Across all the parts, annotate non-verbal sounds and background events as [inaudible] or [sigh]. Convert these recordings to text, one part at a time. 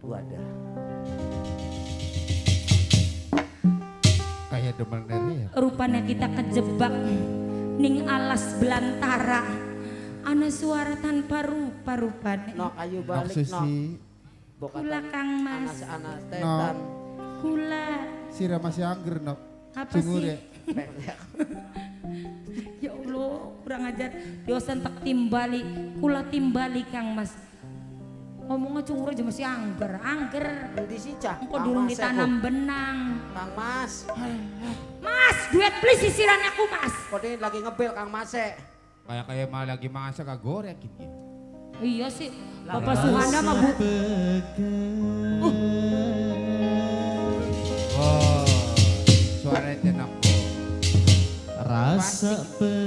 Wadah. Kayak demen dari ya. Rupanya kita kejebak ning alas belantara. Ana suara tanpa rupa rupanya. Nok ayo balik nok. Susi, Kula Kang Mas. Anak-anak tetan. Kula. sira masih angger nok. Apa sih? ya. [laughs] Ya Allah, kurang ajar. Diosan tak timbali, kula timbali Kang Mas. Ngomongnya cungur aja masih angger, angger. Di sicah. Engkau durung ditanam benang. Kang Mas. Mas, duet please sisiran aku Mas. Kok ini lagi ngebel Kang Mas. Kayak kayak malah lagi masak kagorek gitu. Iya sih, Bapak Suhana mah bu. Oh, suara tenang. Rasa pegang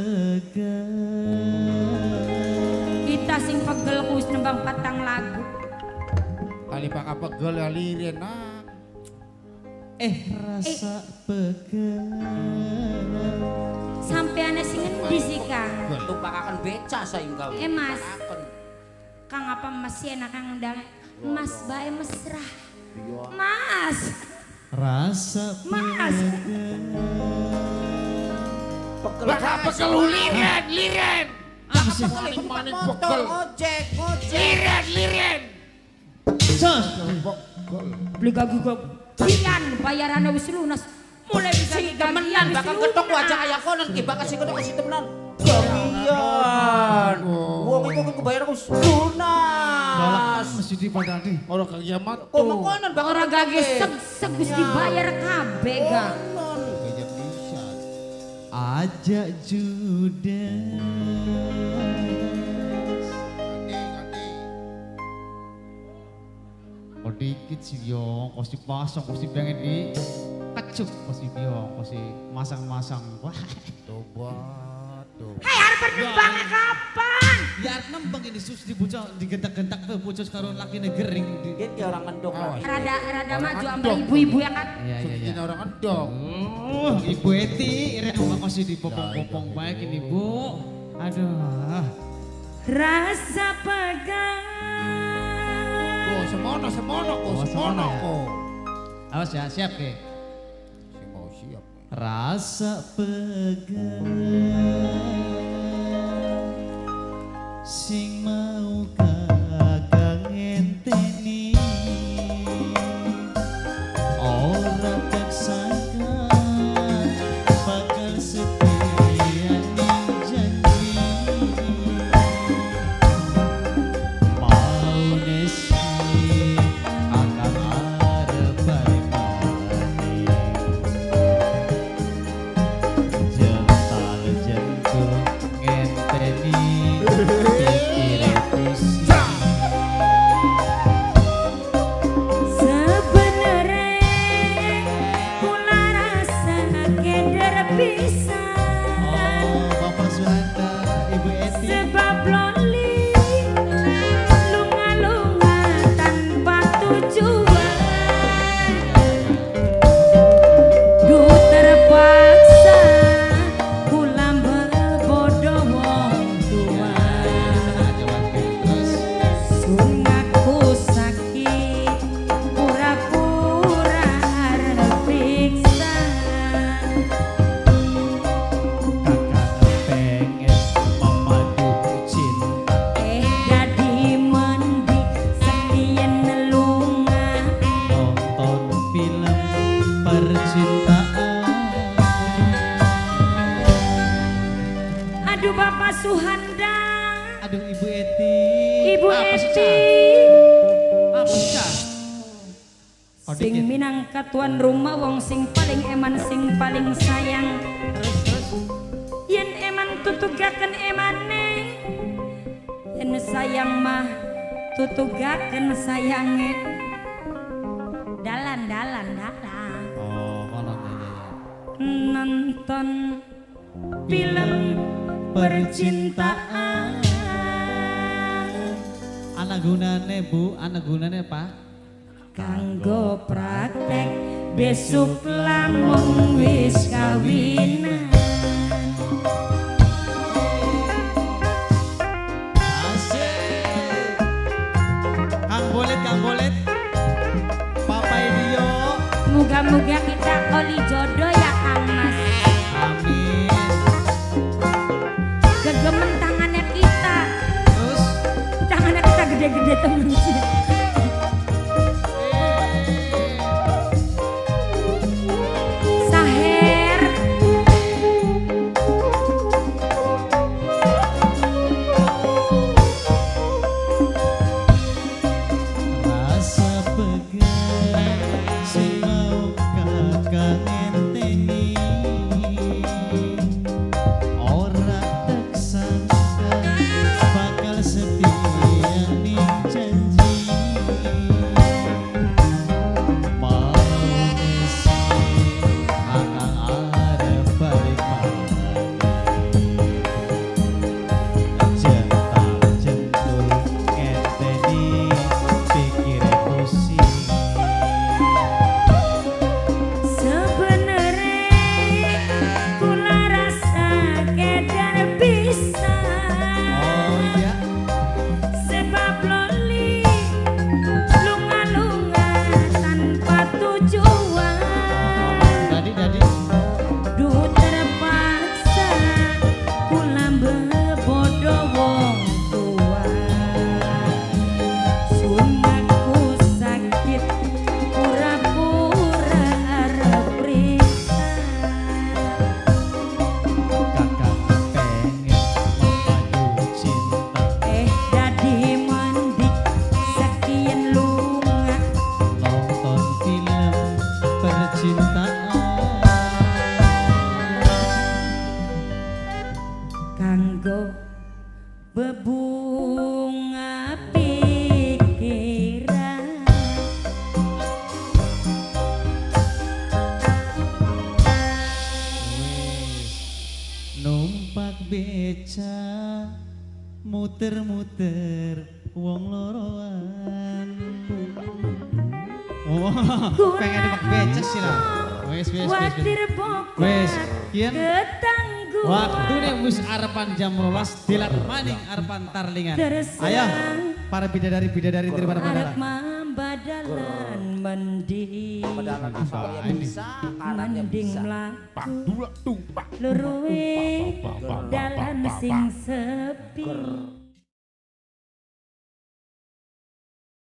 Kali pak apa gel lirin nak. Eh rasa pegang Sampai aneh sing ngendi sih Kang? Tumpak akan beca saya enggak. Eh, Mas. Kang apa masih enak Kang undang Mas bae mesra. Mas, Rasa Mas. Pegel. Bak apa gel lirin lirin. Ah, pegel bukan motor, ojek. Beli gagu gagu. Pian bayarannya wis lunas. Mulai bisa Si temenan bakal ketok wajah kayak konon ki bakal si ketok si temenan. Gawian. Wong iku kebayar aku lunas. mesti dipadani Orang kiamat Kok mau konon bakal Orang ketok gage ki? seg segus dibayar kabeh bisa. Ajak judes dikit sih yo, kau si pasang, kau si pengen di kecup, kau si biong, kau si masang-masang. Wah. Tobat. Hei, harus nembang kapan? biar nembang ini sus di bocah digentak-gentak ke bocah sekarang laki negering. Di... Ya orang lagi. Rada rada maju sama ibu-ibu ya kan. Iya iya iya. Ini orang endong. Oh, Ibu Eti, rek sama kau si dipopong-popong baik ini bu. Aduh. Rasa pegang. Oh, semono semono kok, Oh, semono semono ya. kok. Awas ya, siap ke. Si mau siap. Rasa pegang sing aduh bapak Suhanda. Aduh Ibu Eti. Ibu Apa Eti? Apa? Oh, sing dikit. minangka tuan rumah wong sing paling eman sing paling sayang. Terus terus. Yen eman tutugaken emane. Yen sayang mah tutugaken sayange. Dalan dalan dalan. Oh konon ya ya ya. Nonton film percintaan. Anak gunane bu, anak gunane pak. Kanggo praktek besok lamun wis kawinan 人 muter-muter wong loroan Wah, pengen numpak beca sih lah. Wes, wes, wes. Wes. kian waktu nih wis arepan jam rolas dilat maning arepan tarlingan. Ayo, para bidadari bidadari daripada Arep mandala. mambadalan mending Pedalan asal ya bisa, karannya mending bisa. mlaku luruwe dalan sing sepi